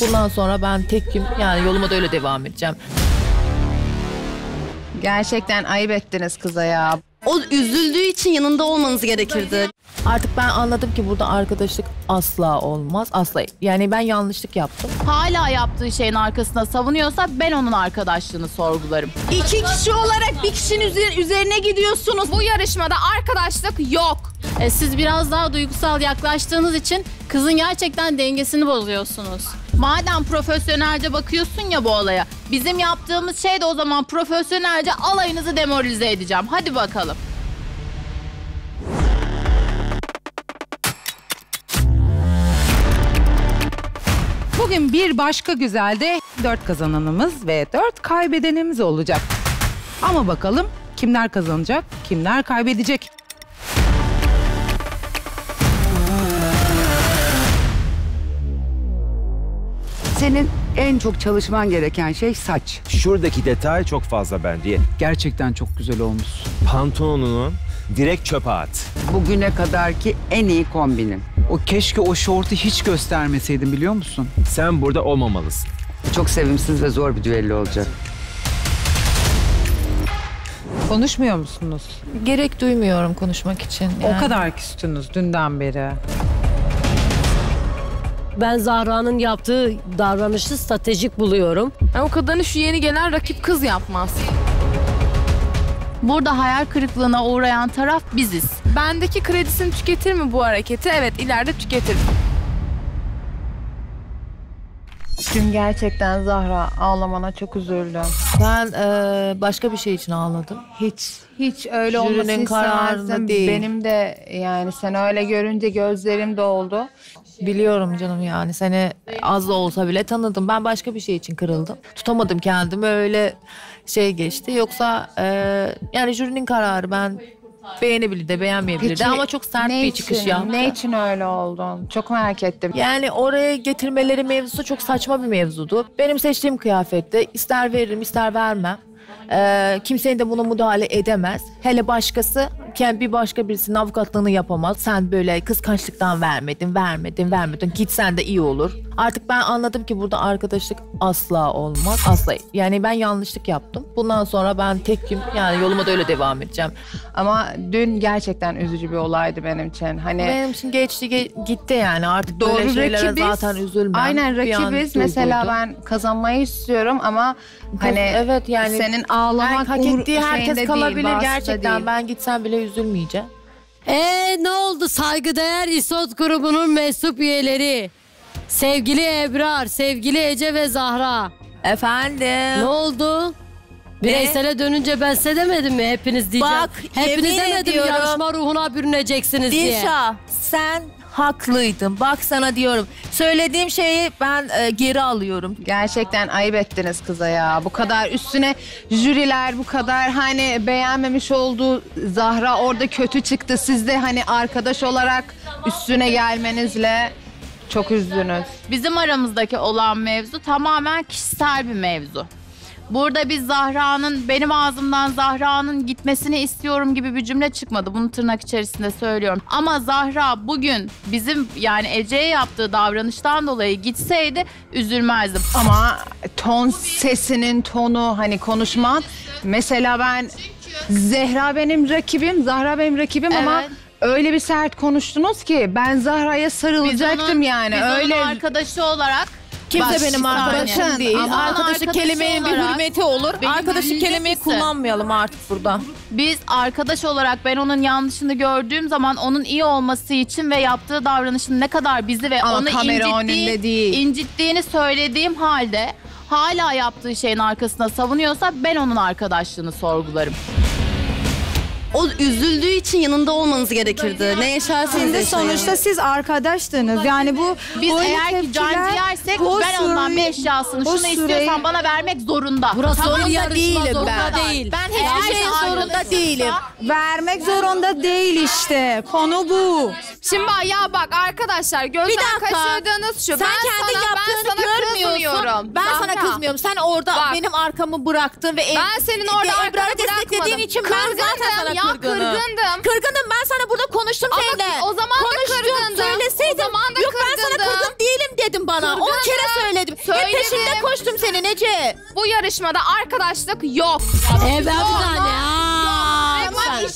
Bundan sonra ben tekim yani yoluma da öyle devam edeceğim. Gerçekten ayıp ettiniz kıza ya. O üzüldüğü için yanında olmanız gerekirdi. Artık ben anladım ki burada arkadaşlık asla olmaz. Asla. Yani ben yanlışlık yaptım. Hala yaptığı şeyin arkasında savunuyorsa ben onun arkadaşlığını sorgularım. İki kişi olarak bir kişinin üzer- üzerine gidiyorsunuz. Bu yarışmada arkadaşlık yok. E, siz biraz daha duygusal yaklaştığınız için kızın gerçekten dengesini bozuyorsunuz. Madem profesyonelce bakıyorsun ya bu olaya, bizim yaptığımız şey de o zaman profesyonelce alayınızı demoralize edeceğim. Hadi bakalım. Bugün bir başka güzelde dört kazananımız ve dört kaybedenimiz olacak. Ama bakalım kimler kazanacak, kimler kaybedecek? Senin en çok çalışman gereken şey saç. Şuradaki detay çok fazla bence. Gerçekten çok güzel olmuş. Pantolonunu direkt çöpe at. Bugüne kadarki en iyi kombinim. O keşke o şortu hiç göstermeseydin biliyor musun? Sen burada olmamalısın. Çok sevimsiz ve zor bir düello olacak. Konuşmuyor musunuz? Gerek duymuyorum konuşmak için. O yani. kadar küstünüz dünden beri. Ben Zahra'nın yaptığı davranışı stratejik buluyorum. Yani o kadarını şu yeni gelen rakip kız yapmaz. Burada hayal kırıklığına uğrayan taraf biziz. Bendeki kredisini tüketir mi bu hareketi? Evet ileride tüketir. Dün gerçekten Zahra ağlamana çok üzüldüm. Ben e, başka bir şey için ağladım. Hiç hiç öyle olmasını kararını istemezdim. değil. Benim de yani sen öyle görünce gözlerim doldu. Biliyorum canım yani seni az da olsa bile tanıdım. Ben başka bir şey için kırıldım. Tutamadım kendimi öyle şey geçti. Yoksa e, yani jürinin kararı ben beğenebilir de beğenmeyebilir de ama çok sert ne bir için, çıkış yaptı. Ne için öyle oldun? Çok merak ettim. Yani oraya getirmeleri mevzusu çok saçma bir mevzudu. Benim seçtiğim kıyafette ister veririm ister vermem. Ee, kimsenin de buna müdahale edemez. Hele başkası bir başka birisinin avukatlığını yapamaz. Sen böyle kıskançlıktan vermedin, vermedin, vermedin. Gitsen de iyi olur. Artık ben anladım ki burada arkadaşlık asla olmaz. Asla. Yani ben yanlışlık yaptım. Bundan sonra ben tekim. Yani yoluma da öyle devam edeceğim. Ama dün gerçekten üzücü bir olaydı benim için. Hani Benim için geçti ge- gitti yani. Artık Doğru böyle şeylere rakibiz. zaten üzülmem. Aynen rakibiz. Mesela ben kazanmayı istiyorum ama hani evet yani senin ağlamak hak uğur- ettiği herkes kalabilir değil, bahsında gerçekten. değil. Ben gitsem bile üzülmeyeceğim. Ee ne oldu saygıdeğer İSOT grubunun mensup üyeleri? Sevgili Ebrar, sevgili Ece ve Zahra. Efendim. Ne oldu? Bireysele dönünce ben size demedim mi hepiniz diyeceğim. Bak, Hepiniz yemin demedim ediyorum. yarışma ruhuna bürüneceksiniz diye. Dilşah sen haklıydın. Bak sana diyorum. Söylediğim şeyi ben e, geri alıyorum. Gerçekten ayıp ettiniz kıza ya. Bu kadar üstüne jüriler bu kadar hani beğenmemiş oldu. Zahra orada kötü çıktı. Siz de hani arkadaş olarak üstüne gelmenizle çok üzdünüz. Bizim aramızdaki olan mevzu tamamen kişisel bir mevzu. Burada biz Zahra'nın, benim ağzımdan Zahra'nın gitmesini istiyorum gibi bir cümle çıkmadı. Bunu tırnak içerisinde söylüyorum. Ama Zahra bugün bizim yani Ece'ye yaptığı davranıştan dolayı gitseydi üzülmezdim. Ama ton sesinin tonu hani konuşman. Mesela ben Zehra benim rakibim, Zahra benim rakibim ama Evet. öyle bir sert konuştunuz ki ben Zahra'ya Biz sarılacaktım onun- yani. biz öyle onun arkadaşı olarak Kimse benim arkadaşım saniye. değil. Ama Arkadaşı arkadaşı kelimenin bir olarak hürmeti olur. beni Arkadaşı kelimeyi kullanmayalım artık burada. Biz arkadaş olarak ben onun yanlışını gördüğüm zaman onun iyi olması için ve yaptığı davranışın ne kadar bizi ve Ama onu kamera incittiği- önünde değil. incittiğini söylediğim halde hala yaptığı şeyin arkasında savunuyorsa ben onun arkadaşlığını sorgularım. O üzüldüğü için yanında olmanız gerekirdi. Ne yaşarsanız Şimdi yaşayın. sonuçta siz arkadaştınız. Yani bu Biz eğer ki tepkiler can ciğersek bu ben ondan süreyi- bir eşyasını bu şunu süreyi- istiyorsan bana vermek zorunda. Burası Tamam da yarışma değilim zorunda ben. değil. Ben hiçbir şeyin ki zorunda değilim. vermek zorunda değil işte. Konu bu. Şimdi bak ya bak arkadaşlar gözden dakika. kaçırdığınız şu. Sen ben kendi sana, yaptığını ben sana görmüyorsun. kızmıyorum. Ben sana Zahra. kızmıyorum. Sen orada Bak. benim arkamı bıraktın ve Ben senin orada Ebrar'ı arkanı desteklediğin bırakmadım. için ben zaten sana ya, kırgınım. kırgındım. Kırgınım ben sana burada konuştum Ama seninle. o zaman da Konuştum, kırgındım. Söyleseydim. O zaman da Yok ben sana kırgındım. kırgın değilim söyledin bana. 10 kere söyledim. Hep Söyledim. peşinde koştum senin Ece. Bu yarışmada arkadaşlık yok. E ben bir saniye. Aa,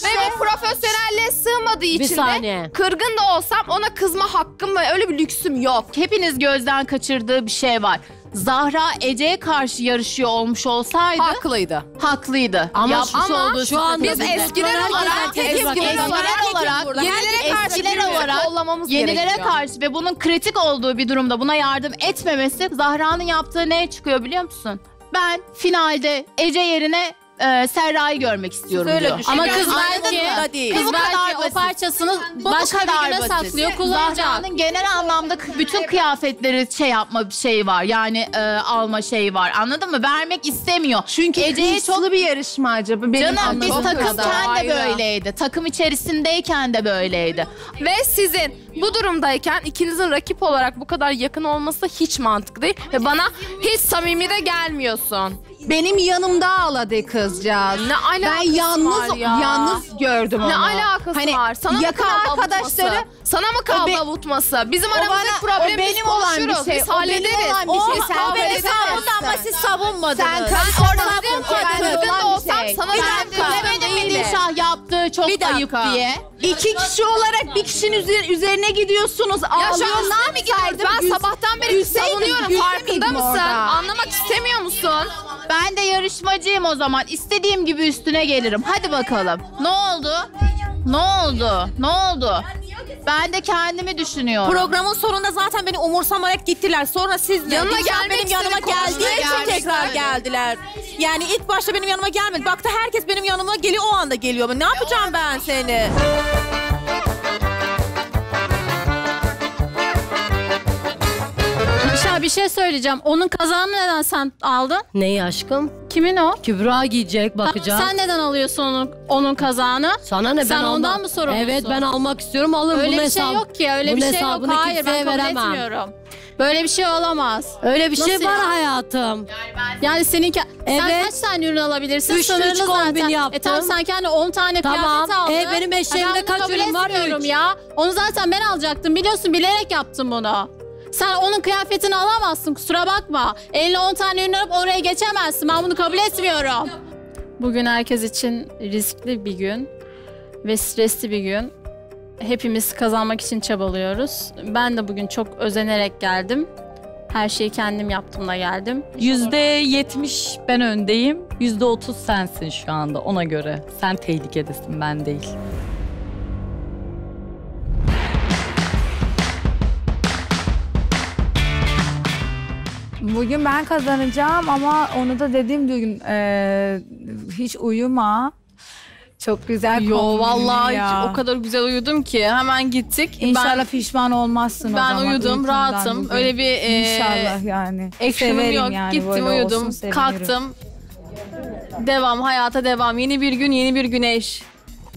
Ve bir profesyonelliğe sığmadığı için de saniye. kırgın da olsam ona kızma hakkım ve öyle bir lüksüm yok. Hepiniz gözden kaçırdığı bir şey var. Zahra Ece'ye karşı yarışıyor olmuş olsaydı Haklıydı. haklıydı. Ama Yapmış şu- olduğu şu an strateji. Biz Tabii. eskiler olarak, herkes eskiler bakıyor. olarak, Eskiler olarak, yenilere eskiler karşı birbirimizi olarak kollamamız Yenilere gerekiyor. karşı ve bunun kritik olduğu bir durumda buna yardım etmemesi Zahra'nın yaptığı neye çıkıyor biliyor musun? Ben finalde Ece yerine e, Serra'yı görmek istiyorum öyle diyor. Ama kız Anladın belki, mı? Değil. kız Bu kadar belki o basit. parçasını Bu başka kadar bir güne basit. saklıyor, kullanacak. Zahra'nın genel anlamda k- bütün kıyafetleri şey yapma bir şey var. Yani e, alma şeyi var. Anladın mı? Vermek istemiyor. Çünkü Ece'ye çok bir yarışmacı. Bu Benim Canım biz anladığım takımken de böyleydi. Takım içerisindeyken de böyleydi. Ve sizin bu durumdayken ikinizin rakip olarak bu kadar yakın olması hiç mantıklı değil. Ve bana hiç samimi de gelmiyorsun. Benim yanımda ağladı kızcağız. Ne alakası ben yalnız var ya? yalnız gördüm onu. Ne alakası Hani var? Sana mı yakın kavga arkadaşları avutması? Sana mı kavga O be- avutması? Bizim O o biz benim olan bir konuşuruz. şey, Biz o benim hallederiz. olan bir şey. O Sen kavga beni. Savundun ama siz savunmadınız. Sen Ben orada dedim ki bu bende kırgın da olsam şey. sana verdim dakika. Demedim mi. Dilşah yaptığı çok ayıp diye. İki kişi olarak bir kişinin üzer- üzerine gidiyorsunuz. Ya şu an üstüne mi gidiyoruz? Ben sabahtan beri savunuyorum. Farkında mısın? Anlamak istemiyor musun? Ben de yarışmacıyım o zaman. İstediğim gibi üstüne gelirim. Hadi bakalım. Ne oldu? Ne oldu? Ne oldu? Ben de kendimi düşünüyorum. Programın sonunda zaten beni umursamayarak gittiler. Sonra siz Yanına Dilşah gelmek benim yanıma istedi, konuşmaya geldiği için gelmişler. tekrar geldiler. Yani ilk başta benim yanıma gelmedi. Baktı herkes benim yanıma geliyor o anda geliyor. Ne yapacağım ben seni? Dilşah bir şey söyleyeceğim. Onun kazağını neden sen aldın? Neyi aşkım? Kimin o? Kübra giyecek bakacağım. Sen neden alıyorsun onun, onun kazağını? Sana ne Sen ben ondan almam. mı sorumlusun? Evet ben almak istiyorum alırım. Öyle Bunun bir şey yok ki. Öyle bir şey yok. Hayır ben kabul veremem. etmiyorum. Böyle bir şey olamaz. Öyle bir şey Nasıl var ya? hayatım. Yani senin ke- sen Evet. kaç tane ürün alabilirsin? Üç, Sınırlı üç kombin zaten. yaptım. E tamam sen kendi 10 tane Tamam. kıyafet aldın. E, benim eşeğimde ben kaç ürün var? Üç. ya. Onu zaten ben alacaktım. Biliyorsun bilerek yaptım bunu. Sen onun kıyafetini alamazsın kusura bakma. Eline 10 tane ürün alıp oraya geçemezsin. Ben bunu kabul etmiyorum. Bugün herkes için riskli bir gün ve stresli bir gün. Hepimiz kazanmak için çabalıyoruz. Ben de bugün çok özenerek geldim. Her şeyi kendim yaptım da geldim. Yüzde yetmiş ben öndeyim. Yüzde otuz sensin şu anda ona göre. Sen tehlikedesin ben değil. Bugün ben kazanacağım ama onu da dediğim gün e, hiç uyuma. Çok güzel Yo kombin vallahi ya. o kadar güzel uyudum ki hemen gittik. İnşallah ben, pişman olmazsın o ben zaman uyudum uykundan rahatım. bugün. Öyle bir e, İnşallah yani. Severim yok. yani Gittim böyle uyudum olsun, sevinirim. kalktım. Devam hayata devam. Yeni bir gün yeni bir güneş.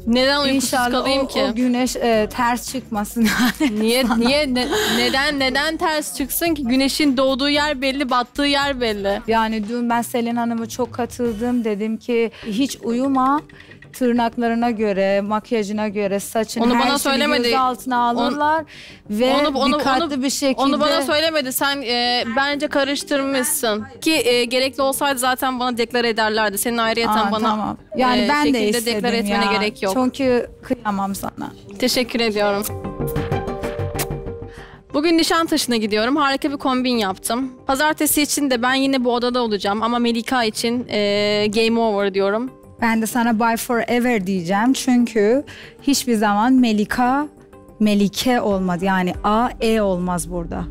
Neden uykusuz İnşallah kalayım o, ki? o güneş e, ters çıkmasın yani. Niye niye ne- neden neden ters çıksın ki? Güneşin doğduğu yer belli, battığı yer belli. Yani dün ben Selin Hanım'a çok katıldım. Dedim ki hiç uyuma. Tırnaklarına göre, makyajına göre, saçın Onu her bana şeyi söylemedi. göz altına alırlar. ve Onu- onu- dikkatli onu- bir şekilde... Onu bana söylemedi. Sen e, bence karıştırmışsın. Ki e, gerekli olsaydı zaten bana deklar ederlerdi. Senin ayrıyeten Aa, bana tamam. Yani e, ben de istedim deklar etmene ya. gerek yok. Çünkü kıyamam sana. Teşekkür ediyorum. Bugün Nişantaşı'na gidiyorum. Harika bir kombin yaptım. Pazartesi için de ben yine bu odada olacağım. Ama Melika için e, game over diyorum. Ben de sana Bye Forever diyeceğim. Çünkü hiçbir zaman Melika, Melike olmadı. Yani A, E olmaz burada.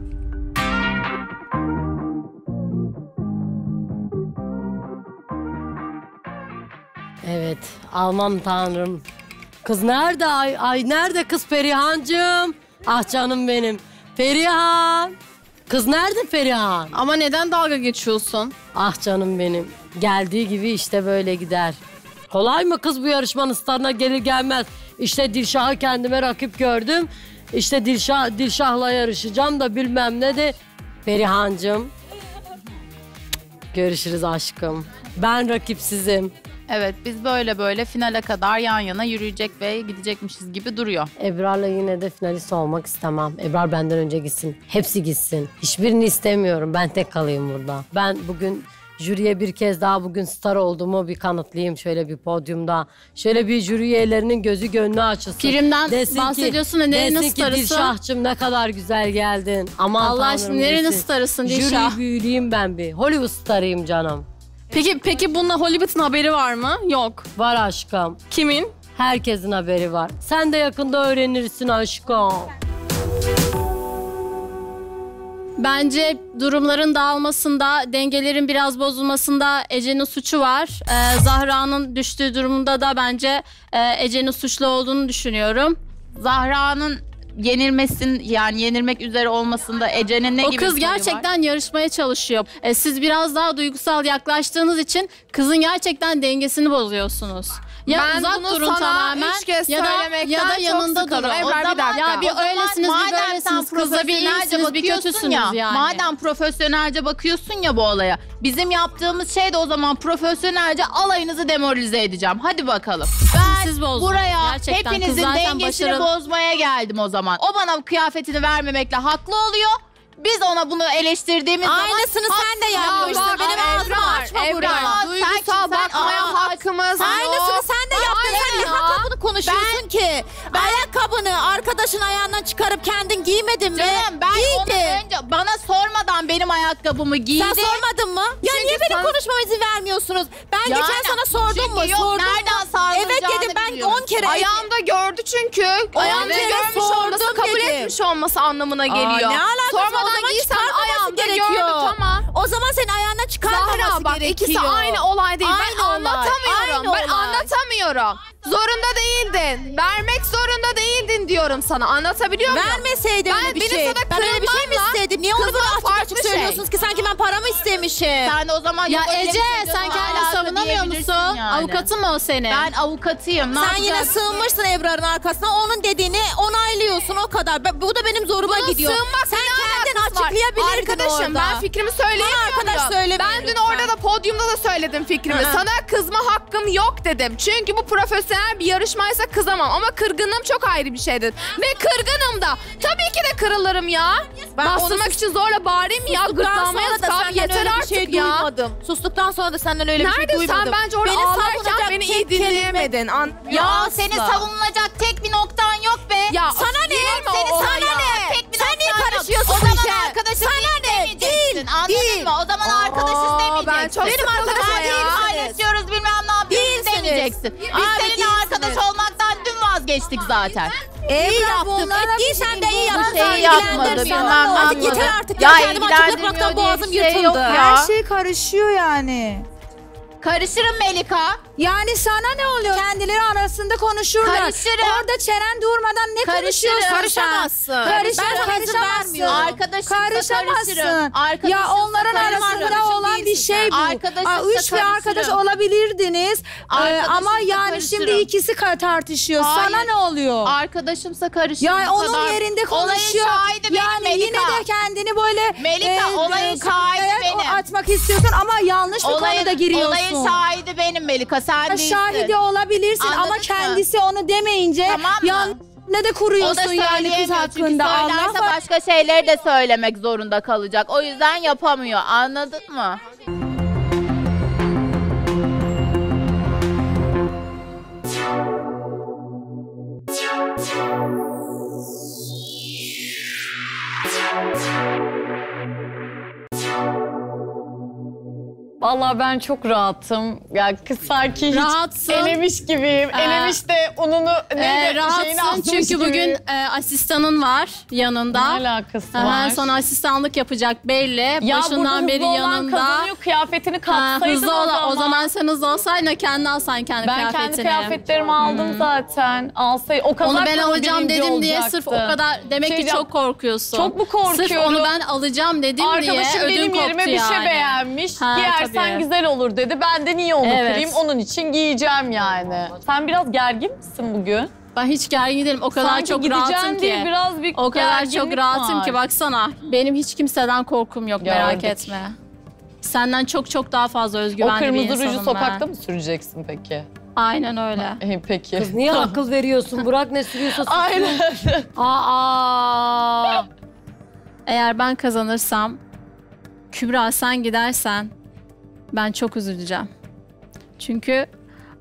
Evet almam tanrım. Kız nerede ay, ay nerede kız Perihancığım? Ah canım benim. Perihan. Kız nerede Perihan? Ama neden dalga geçiyorsun? Ah canım benim. Geldiği gibi işte böyle gider. Kolay mı kız bu yarışmanın starına gelir gelmez. İşte Dilşah'ı kendime rakip gördüm. İşte Dilşah, Dilşah'la yarışacağım da bilmem ne de. Perihancığım. Görüşürüz aşkım. Ben rakipsizim. Evet biz böyle böyle finale kadar yan yana yürüyecek ve gidecekmişiz gibi duruyor. Ebrar'la yine de finalist olmak istemem. Ebrar benden önce gitsin. Hepsi gitsin. Hiçbirini istemiyorum. Ben tek kalayım burada. Ben bugün jüriye bir kez daha bugün star olduğumu bir kanıtlayayım şöyle bir podyumda. Şöyle bir jüri üyelerinin gözü gönlü açılsın. Primden Desin ki- bahsediyorsun da nerenin desin ki starısın? Dilşah'cığım ne kadar güzel geldin. Aman Allah aşkına nerenin desin. starısın Dilşah? Jüri büyüleyim ben bir. Hollywood starıyım canım. Peki peki bununla Hollywood'un haberi var mı? Yok. Var aşkım. Kimin? Herkesin haberi var. Sen de yakında öğrenirsin aşkım. Bence durumların dağılmasında, dengelerin biraz bozulmasında Ece'nin suçu var. Ee, Zahra'nın düştüğü durumunda da bence e, Ece'nin suçlu olduğunu düşünüyorum. Zahra'nın yenilmesin yani yenilmek üzere olmasında Ece'nin ne o gibi kız bir payı var? gerçekten yarışmaya çalışıyor. Ee, siz biraz daha duygusal yaklaştığınız için kızın gerçekten dengesini bozuyorsunuz. Ya Ben uzak bunu durun sana tamamen üç kez ya da, söylemekten ya da çok yanında sıkıldım. durun. Ebrar, bir zaman- dakika. Ya bir zaman öylesiniz bir madem sen böylesiniz. Kızda bir profesyonelce iyisiniz bir kötüsünüz ya, yani. Madem profesyonelce bakıyorsun ya bu olaya. Bizim yaptığımız şey de o zaman profesyonelce alayınızı demoralize edeceğim. Hadi bakalım. Ben Siz bozdunuz. buraya Gerçekten hepinizin dengesini başarılı. bozmaya geldim o zaman. O bana kıyafetini vermemekle haklı oluyor. Biz ona bunu eleştirdiğimiz zaman... Aynısını sen de yapmışsın. Ya Benim ağzımı açma Ebrar, burada. Duygusal bakmaya Aa, hakkımız konuşuyorsun ki? Ayakkabını arkadaşın ayağından çıkarıp kendin giymedin mi? Canım ben Giydin. onu önce bana sormadan benim ayakkabımı giydi. Sen sormadın mı? Ya Çünkü niye benim sen- konuşmama izin vermiyorsunuz? Ben Yani, geçen sana sordum mu? çünkü yok, Sordum nereden mu? Evet dedim ben biliyorum. 10 kere. Ayağımda gördü çünkü. Ayağımda kere görmüş sordum olması kabul dedim. etmiş olması anlamına geliyor. Aa, ne alakası? o Sormadan zaman giysen çıkarmaması ayağımda gerekiyor. gördü tamam. O zaman senin ayağına çıkarmaması Zahra bak gerekiyor. ikisi aynı olay değil. Aynı ben olay, anlatamıyorum. aynı ben olay. anlatamıyorum. Zorunda değildin. Vermek zorunda değildin diyorum sana. Anlatabiliyor muyum? Vermeseydin Ben- öyle bir benim şey. sana Ben öyle bir şey mi istedim? Niye onu böyle açık farklı açık şey. söylüyorsunuz ki sanki ben paramı istemişim? Sen o zaman Ya Ece diyorsun, sen kendini alaka savunamıyor diyebilirsin musun? yani. Avukatın mı o senin? Ben avukatıyım. Ne Sen yine yapacaksın? sığınmışsın Ebrar'ın arkasına. Onun dediğini onaylıyorsun o kadar. Ben- Bu da benim zoruma Bunun gidiyor. sığınmakla Sen ne kendin alakası var? açıklayabilirdin Arkadaşım orada. ben fikrimi söyleyemiyor Bana arkadaş söylemeyin Ben dün lütfen. orada da podyumda da söyledim fikrimi. Hı. Sana kızma hakkım yok dedim. Çünkü bu profesyonel bir yarışmaysa kızamam. Ama kırgınlığım çok ayrı bir şeydir. Ve kırgınım da. Tabii ki de kırılırım ya. Ben Bastırmak onu- için zorla bağırayım ya. Sustuktan Gırtlağıma sonra da abi. senden Yeter öyle bir artık şey ya. duymadım. Sustuktan sonra da senden öyle bir Nerede şey duymadım. sen bence orada Beni ağlarken savunacak beni tek iyi dinleyemedin. An Ya Asla. senin savunulacak tek bir noktan yok be. Ya Sana ne? Seni o sana ne? Tek bir Sen niye noktan yok. karışıyorsun O bu zaman arkadaşım Sana ne? Değil, Anladın değil. mı? O zaman arkadaşız Aa, demeyeceksin. ben çok Benim sıkıldım arkadaşım ya. değilsiniz. Paylaşıyoruz bilmem ne yapıyoruz Değilsiniz. demeyeceksin. Biz Abi, seninle değilsiniz. arkadaş olmaktan dün vazgeçtik zaten. İyi yaptın. Ettiysen de iyi yaptın. Bir şey yapmadı bilmem ne Artık yeter yapmadı. artık. Ya Ya kendimi açık ilgilendirmiyor bırakmaktan diye boğazım bir şey yok yırtıldı. ya. Her şey karışıyor yani. Karışırım Melika. Yani sana ne oluyor? Kendileri arasında konuşurlar. Karışırım. Orada çenen durmadan ne Karışırım. konuşuyorsun sen? Karışamazsın. Karış, Ben sana izin karışamazsın. vermiyorum. Arkadaşımsa karışırım. Karışamazsın. Arkadaşımsa Ya onların karışırım. arasında olan bir şey bu. Aa, Üç bir arkadaş karışırım. olabilirdiniz. Ee, ama yani karışırım. şimdi ikisi tartışıyor. Sana Hayır. ne oluyor? Arkadaşımsa karışırım. Ya onun kadar. yerinde kendini böyle Melika, olayın şahidi evet, benim. atmak istiyorsun ama yanlış bir Olayın- konuda giriyorsun. Olayın şahidi benim Melika sen değilsin. Şahidi olabilirsin Anladın ama mı? kendisi onu demeyince Tamam mı? yan ne de kuruyorsun yani kız söyleyemiyor çünkü hakkında. söylerse Allah başka şeyleri de söylemek zorunda kalacak. O yüzden yapamıyor. Anladın mı? Vallahi ben çok rahatım. Ya kız sanki hiç Rahatsın. elemiş gibiyim. Ee, elemiş de ununu Ee, neydi, şeyini rahatsın çünkü gibi. bugün e, asistanın var yanında. Ne alakası Aha, var? Sonra asistanlık yapacak belli. ya Başından beri olan yanında. kazanıyor kıyafetini katsaydın hızlı o zaman. o zaman sen hızlı olsaydın kendi alsaydın kendi ben kıyafetini. kendi kıyafetlerimi aldım zaten. Alsay o kazak Onu ben alacağım dedim diye olacaktı. sırf o kadar demek Şey ki çok korkuyorsun. Çok mu korkuyorum? Sırf onu ben alacağım dedim Arkadaşım diye ödüm benim koptu yerime bir şey yani. Beğenmiş. Ha, Giyersen tabii. güzel olur dedi. Ben de niye onu Evet. kırayım? Onun için giyeceğim yani. Sen biraz gergin misin bugün? Ben hiç gergin değilim. O kadar Sanki çok rahatım diye ki. biraz bir o kadar çok rahatım var. ki baksana. Benim hiç kimseden korkum yok merak Gördük. etme. Senden çok çok daha fazla O özgüvenli bir kırmızı insanım ruju ben. sokakta mı süreceksin peki? Aynen öyle. İyi peki. Kız niye akıl veriyorsun? Burak ne sürüyorsa sürsün. Aynen. Aa! Eğer ben kazanırsam, Kübra sen gidersen ben çok üzüleceğim. Çünkü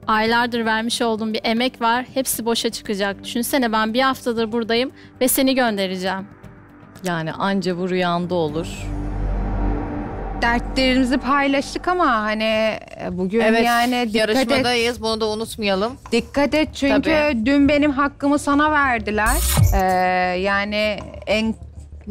aylardır vermiş olduğum bir emek var. Hepsi boşa çıkacak. Düşünsene ben bir haftadır buradayım ve seni göndereceğim. Yani anca bu rüyanda olur. Dertlerimizi paylaştık ama hani bugün Evet yani dikkat et. yarışmadayız bunu da unutmayalım. Dikkat et çünkü Tabii. dün benim hakkımı sana verdiler. Ee, yani en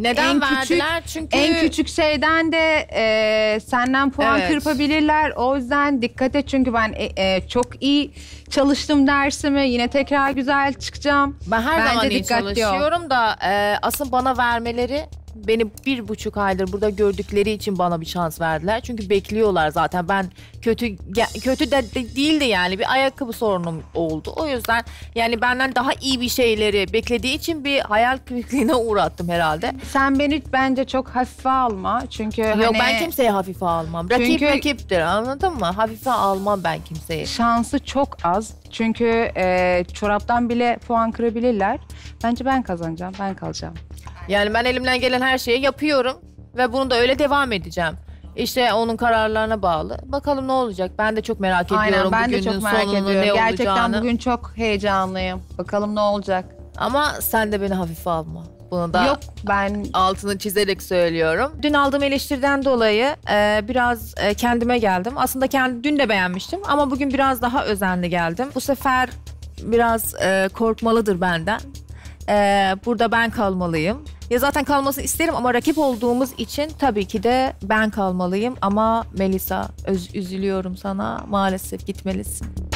Neden en verdiler? Küçük, Çünkü en küçük şeyden de e, senden puan Evet. kırpabilirler. O yüzden dikkat et çünkü ben e, e, çok iyi çalıştım dersimi. Yine tekrar güzel çıkacağım. Ben her Bence zaman iyi dikkatli ol. çalışıyorum da e, asıl bana vermeleri beni bir buçuk aydır burada gördükleri için bana bir şans verdiler. Çünkü bekliyorlar zaten. Ben kötü ge- kötü de, de değildi yani bir ayakkabı sorunum oldu. O yüzden yani benden daha iyi bir şeyleri beklediği için bir hayal kırıklığına uğrattım herhalde. Sen beni bence çok hafife alma. Çünkü Yok hani ben kimseye hafife almam. Rakip Çünkü- rakiptir anladın mı? Hafife almam ben kimseyi. şansı çok az. Çünkü e, çoraptan bile puan kırabilirler. Bence ben kazanacağım. Ben kalacağım. Yani ben elimden gelen her şeyi yapıyorum ve bunu da öyle devam edeceğim. İşte onun kararlarına bağlı. Bakalım ne olacak? Ben de çok merak ediyorum Aynen ben de bugünün çok merak sonunu ediyorum. ne Gerçekten olacağını. bugün çok heyecanlıyım. Bakalım ne olacak. Ama sen de beni hafife alma. Bunu da Yok ben altını çizerek söylüyorum. Dün aldığım eleştiriden dolayı e, biraz e, kendime geldim. Aslında kendi dün de beğenmiştim ama bugün biraz daha özenli geldim. Bu sefer biraz e, korkmalıdır benden. E, burada ben kalmalıyım. Ya zaten kalmasını isterim ama rakip olduğumuz için tabii ki de ben kalmalıyım. Ama Melisa öz, üzülüyorum sana. Maalesef gitmelisin.